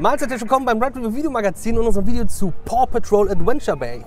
Mahlzeit, willkommen beim Ride Review Video Magazin und unserem Video zu Paw Patrol Adventure Bay.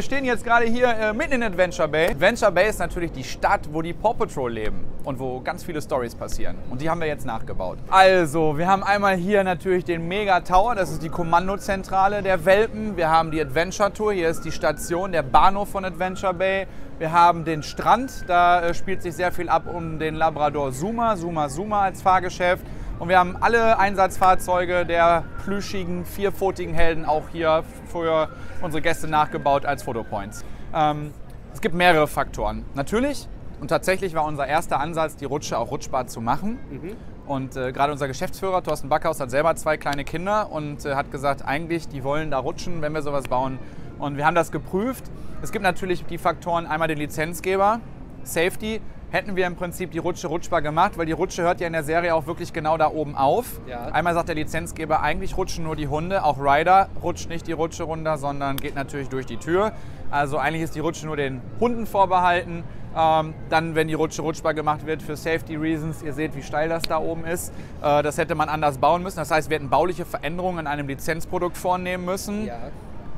Wir stehen jetzt gerade hier äh, mitten in Adventure Bay. Adventure Bay ist natürlich die Stadt, wo die Paw Patrol leben und wo ganz viele Stories passieren. Und die haben wir jetzt nachgebaut. Also, wir haben einmal hier natürlich den Mega Tower, das ist die Kommandozentrale der Welpen. Wir haben die Adventure Tour, hier ist die Station, der Bahnhof von Adventure Bay. Wir haben den Strand, da äh, spielt sich sehr viel ab um den Labrador Zuma, Zuma Zuma als Fahrgeschäft. Und wir haben alle Einsatzfahrzeuge der plüschigen, vierpfotigen Helden auch hier für unsere Gäste nachgebaut als Fotopoints. Ähm, es gibt mehrere Faktoren. Natürlich und tatsächlich war unser erster Ansatz, die Rutsche auch rutschbar zu machen. Mhm. Und äh, gerade unser Geschäftsführer Thorsten Backhaus hat selber zwei kleine Kinder und äh, hat gesagt, eigentlich, die wollen da rutschen, wenn wir sowas bauen. Und wir haben das geprüft. Es gibt natürlich die Faktoren, einmal den Lizenzgeber, Safety, hätten wir im Prinzip die Rutsche rutschbar gemacht, weil die Rutsche hört ja in der Serie auch wirklich genau da oben auf. Ja. Einmal sagt der Lizenzgeber, eigentlich rutschen nur die Hunde, auch Ryder rutscht nicht die Rutsche runter, sondern geht natürlich durch die Tür. Also eigentlich ist die Rutsche nur den Hunden vorbehalten. Ähm, dann, wenn die Rutsche rutschbar gemacht wird für Safety Reasons, ihr seht, wie steil das da oben ist, äh, das hätte man anders bauen müssen. Das heißt, wir hätten bauliche Veränderungen in einem Lizenzprodukt vornehmen müssen. Ja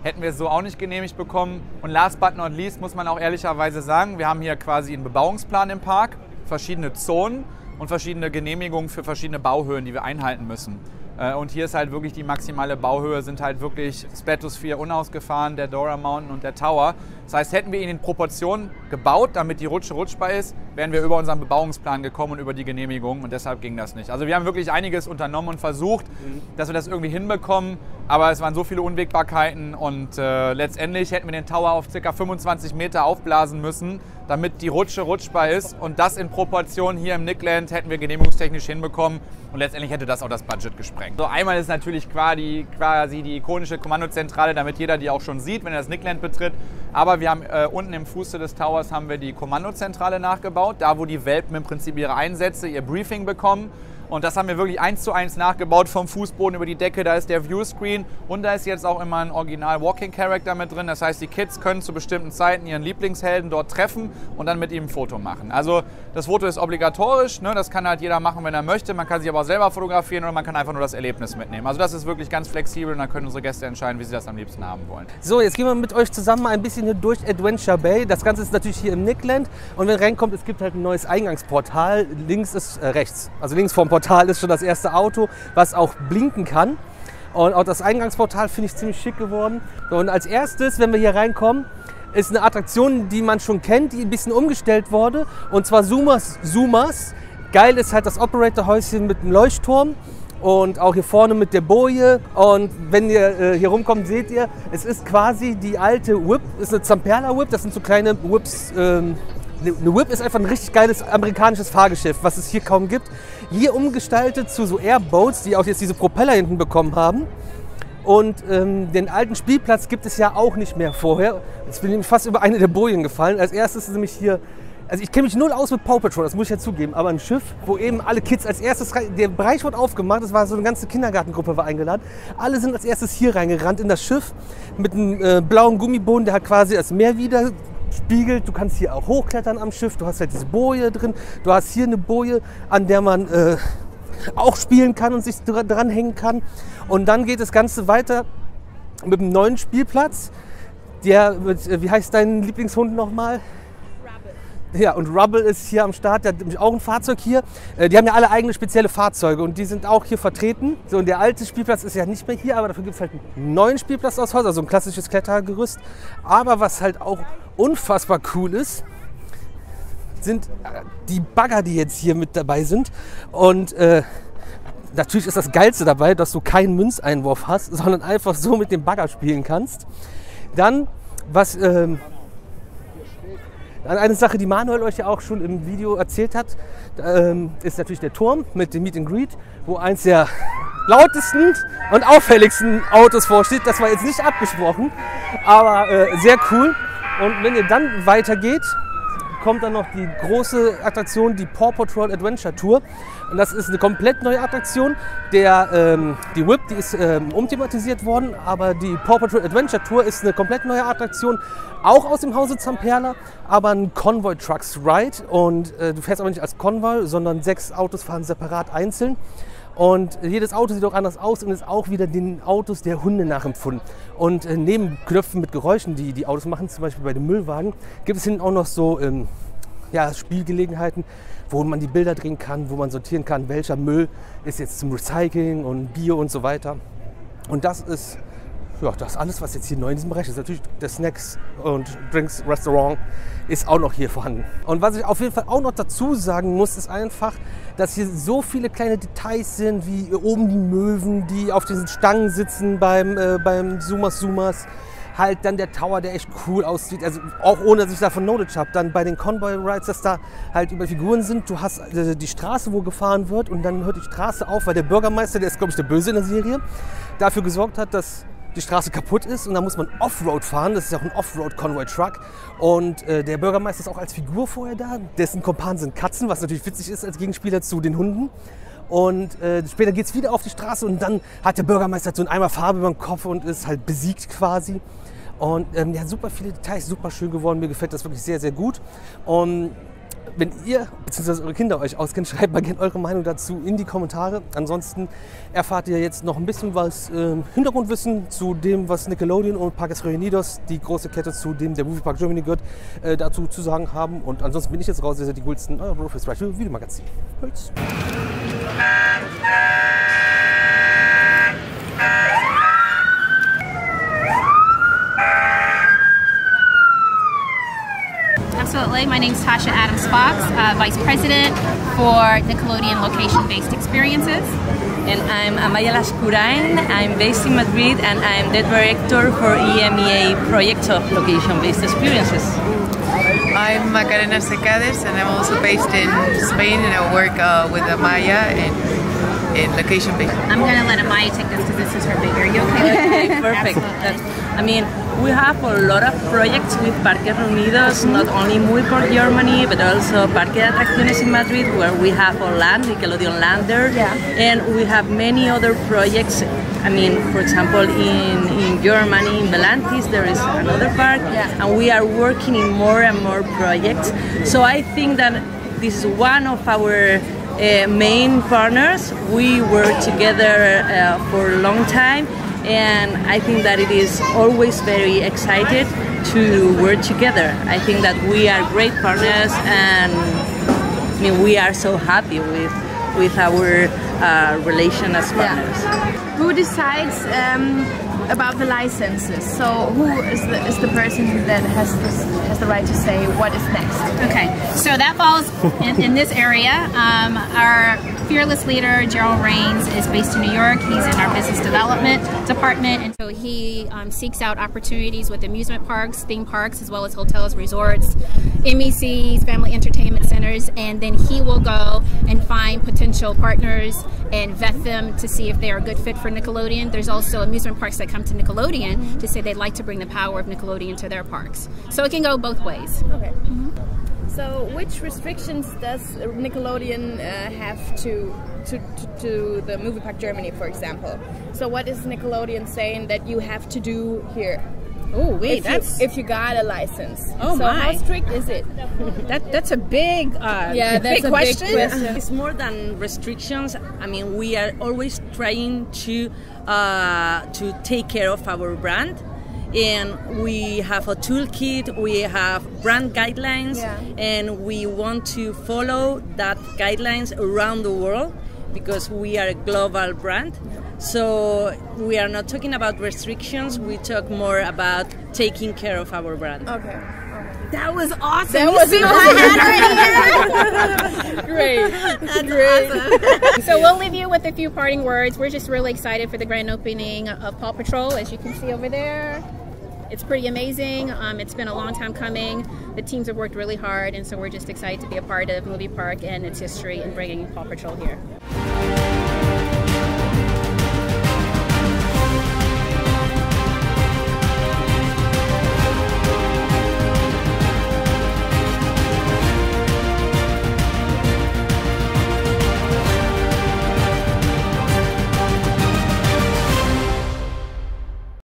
hätten wir es so auch nicht genehmigt bekommen. Und last but not least muss man auch ehrlicherweise sagen, wir haben hier quasi einen Bebauungsplan im Park, verschiedene Zonen und verschiedene Genehmigungen für verschiedene Bauhöhen, die wir einhalten müssen. Äh, und hier ist halt wirklich die maximale Bauhöhe, sind halt wirklich Splatosphere unausgefahren, der Dora Mountain und der Tower. Das heißt, hätten wir ihn in Proportion gebaut, damit die Rutsche rutschbar ist, wären wir über unseren Bebauungsplan gekommen und über die Genehmigung und deshalb ging das nicht. Also wir haben wirklich einiges unternommen und versucht, mhm. dass wir das irgendwie hinbekommen, aber es waren so viele Unwägbarkeiten und äh, letztendlich hätten wir den Tower auf ca. 25 Meter aufblasen müssen, damit die Rutsche rutschbar ist und das in Proportion hier im Nickland hätten wir genehmigungstechnisch hinbekommen und letztendlich hätte das auch das Budget gesprengt. So einmal ist natürlich quasi, quasi die ikonische Kommandozentrale, damit jeder die auch schon sieht, wenn er das Nickland betritt, aber wir haben äh, unten im Fuße des Towers haben wir die Kommandozentrale nachgebaut, da wo die Welpen im Prinzip ihre Einsätze, ihr Briefing bekommen. Und das haben wir wirklich eins zu eins nachgebaut vom Fußboden über die Decke. Da ist der Viewscreen und da ist jetzt auch immer ein Original Walking Character mit drin. Das heißt, die Kids können zu bestimmten Zeiten ihren Lieblingshelden dort treffen und dann mit ihm ein Foto machen. Also das Foto ist obligatorisch. Ne? Das kann halt jeder machen, wenn er möchte. Man kann sich aber auch selber fotografieren oder man kann einfach nur das Erlebnis mitnehmen. Also das ist wirklich ganz flexibel und dann können unsere Gäste entscheiden, wie sie das am liebsten haben wollen. So, jetzt gehen wir mit euch zusammen ein bisschen hier durch Adventure Bay. Das Ganze ist natürlich hier im Nickland. Und wenn reinkommt, es gibt halt ein neues Eingangsportal. Links ist äh, rechts. Also links vom Portal Portal ist schon das erste Auto, was auch blinken kann. Und auch das Eingangsportal finde ich ziemlich schick geworden. Und als erstes, wenn wir hier reinkommen, ist eine Attraktion, die man schon kennt, die ein bisschen umgestellt wurde. Und zwar Zoomers Zoomers. Geil ist halt das Operator-Häuschen mit dem Leuchtturm und auch hier vorne mit der Boje. Und wenn ihr äh, hier rumkommt, seht ihr, es ist quasi die alte Whip, ist eine Zamperla Whip. Das sind so kleine Whips, ähm, eine Whip ist einfach ein richtig geiles amerikanisches Fahrgeschäft, was es hier kaum gibt. Hier umgestaltet zu so Airboats, die auch jetzt diese Propeller hinten bekommen haben. Und ähm, den alten Spielplatz gibt es ja auch nicht mehr vorher. Jetzt bin ich fast über eine der Bojen gefallen. Als erstes ist nämlich hier, also ich kenne mich null aus mit Paw Patrol, das muss ich ja zugeben, aber ein Schiff, wo eben alle Kids als erstes der Bereich wurde aufgemacht, das war so eine ganze Kindergartengruppe war eingeladen. Alle sind als erstes hier reingerannt in das Schiff mit einem äh, blauen Gummiboden, der hat quasi das Meer wieder spiegelt. Du kannst hier auch hochklettern am Schiff. Du hast halt diese Boje drin. Du hast hier eine Boje, an der man äh, auch spielen kann und sich dra- dranhängen kann. Und dann geht das Ganze weiter mit einem neuen Spielplatz. Der, mit, äh, wie heißt dein Lieblingshund nochmal? Ja, und Rubble ist hier am Start, der hat nämlich auch ein Fahrzeug hier. Äh, Die haben ja alle eigene spezielle Fahrzeuge und die sind auch hier vertreten. So, und der alte Spielplatz ist ja nicht mehr hier, aber dafür gibt es halt einen neuen Spielplatz aus Holz, also ein klassisches Klettergerüst. Aber was halt auch unfassbar cool ist, sind äh, die Bagger, die jetzt hier mit dabei sind. Und äh, natürlich ist das Geilste dabei, dass du keinen Münzeinwurf hast, sondern einfach so mit dem Bagger spielen kannst. Dann, was ähm, eine Sache, die Manuel euch ja auch schon im Video erzählt hat, ähm, ist natürlich der Turm mit dem Meet and Greet, wo eins der lautesten und auffälligsten Autos vorsteht. Das war jetzt nicht abgesprochen, aber äh, sehr cool. Und wenn ihr dann weitergeht, kommt dann noch die große Attraktion, die Paw Patrol Adventure Tour. Und das ist eine komplett neue Attraktion. Der, ähm, die Whip, die ist ähm, umthematisiert worden, aber die Paw Patrol Adventure Tour ist eine komplett neue Attraktion, auch aus dem Hause Zamperla, aber ein Convoy Trucks Ride. Und äh, du fährst aber nicht als Convoy, sondern sechs Autos fahren separat einzeln. Und jedes Auto sieht auch anders aus und ist auch wieder den Autos der Hunde nachempfunden. Und äh, neben Knöpfen mit Geräuschen, die die Autos machen, zum Beispiel bei dem Müllwagen, gibt es hinten auch noch so ähm, ja, Spielgelegenheiten, wo man die Bilder drehen kann, wo man sortieren kann, welcher Müll ist jetzt zum Recycling und Bio und so weiter. Und das ist ja, das alles, was jetzt hier neu in diesem Bereich ist. Natürlich der Snacks und Drinks Restaurant ist auch noch hier vorhanden. Und was ich auf jeden Fall auch noch dazu sagen muss, ist einfach, dass hier so viele kleine Details sind, wie oben die Möwen, die auf diesen Stangen sitzen beim, äh, beim Sumas Sumas. Halt dann der Tower, der echt cool aussieht. Also auch ohne, dass ich davon Knowledge habe. Dann bei den Convoy Rides, dass da halt über Figuren sind. Du hast äh, die Straße, wo gefahren wird und dann hört die Straße auf, weil der Bürgermeister, der ist glaube ich der Böse in der Serie, dafür gesorgt hat, dass die Straße kaputt ist und dann muss man Offroad fahren. Das ist ja auch ein Offroad-Convoy-Truck. Und äh, der Bürgermeister ist auch als Figur vorher da. Dessen Kompan sind Katzen, was natürlich witzig ist als Gegenspieler zu den Hunden. Und äh, später geht es wieder auf die Straße und dann hat der Bürgermeister so einen Eimer Farbe über dem Kopf und ist halt besiegt quasi. Und ähm, ja, super viele Details, super schön geworden. Mir gefällt das wirklich sehr, sehr gut. Und wenn ihr bzw. eure Kinder euch auskennen, schreibt mal gerne eure Meinung dazu in die Kommentare. Ansonsten erfahrt ihr jetzt noch ein bisschen was ähm, Hintergrundwissen zu dem, was Nickelodeon und Parques Reunidos, die große Kette, zu dem der Movie Park Germany gehört, äh, dazu zu sagen haben. Und ansonsten bin ich jetzt raus. Ihr seid die coolsten, euer Bro fürs Beispiel Videomagazin. Tschüss. Absolutely. My name is Tasha Adams Fox, uh, Vice President for Nickelodeon Location Based Experiences. And I'm Amaya Lascurain. I'm based in Madrid and I'm the director for EMEA project of location-based experiences. I'm Macarena Secades and I'm also based in Spain and I work uh, with Amaya in, in location based. I'm going to let Amaya take this because this is her baby. Are you okay with Okay, that? perfect. That's- I mean, we have a lot of projects with Parques Reunidos, not only Park Germany, but also Parque de Atracciones in Madrid, where we have our land, Nickelodeon land there. Yeah. And we have many other projects. I mean, for example, in, in Germany, in Belantis, there is another park, Yeah. and we are working in more and more projects. So I think that this is one of our uh, main partners. We work together uh, for a long time, and I think that it is always very excited to work together. I think that we are great partners, and I mean we are so happy with with our uh, relation as partners. Who decides um, about the licenses? So who is the, is the person that has this, has the right to say what is next? Okay, so that falls in, in this area. Um, our fearless leader, Gerald Rains, is based in New York. He's in our business development department, and so he um, seeks out opportunities with amusement parks, theme parks, as well as hotels, resorts, MECs, family entertainment centers, and then he will go and find potential partners and vet them to see if they are a good fit for Nickelodeon. There's also amusement parks that come to Nickelodeon to say they'd like to bring the power of Nickelodeon to their parks. So it can go both ways. Okay. So, which restrictions does Nickelodeon uh, have to, to, to to the movie park Germany, for example? So, what is Nickelodeon saying that you have to do here? Oh wait, if that's you, if you got a license. Oh, so my. how strict is it? that that's a big uh, Yeah, that's big a big question. question. It's more than restrictions. I mean, we are always trying to uh, to take care of our brand. And we have a toolkit, we have brand guidelines, Yeah. and we want to follow that guidelines around the world because we are a global brand. So we are not talking about restrictions, we talk more about taking care of our brand. Okay. That was awesome. That You was see what I had right here? Great. Great. So we'll leave you with a few parting words. We're just really excited for the grand opening of Paw Patrol, as you can see over there. It's pretty amazing. Um, it's been a long time coming. The teams have worked really hard, and so we're just excited to be a part of Movie Park and its history and bringing Paw Patrol here.